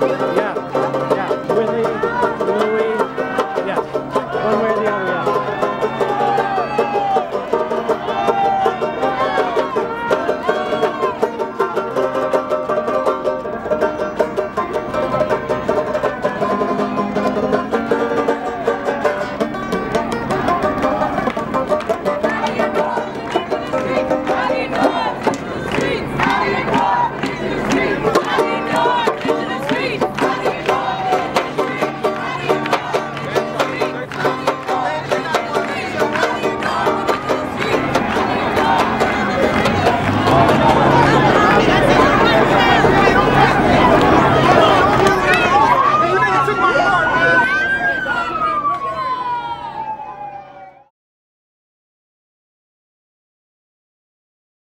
Yeah, yeah. Willie, Louie.